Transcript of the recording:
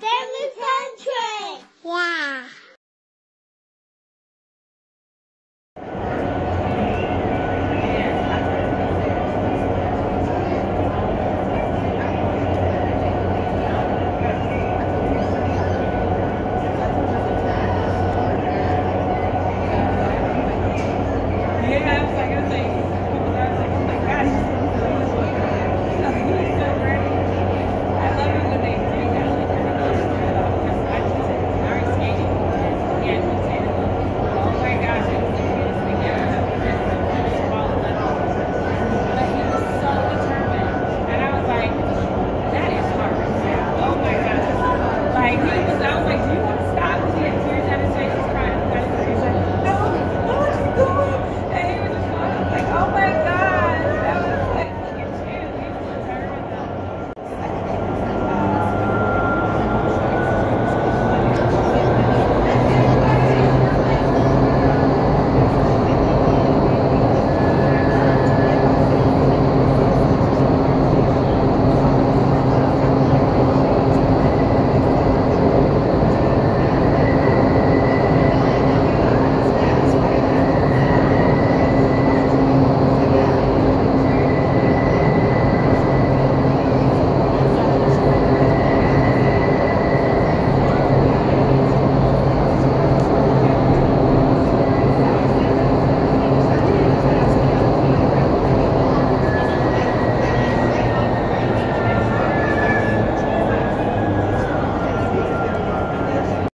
Family Fun Trip.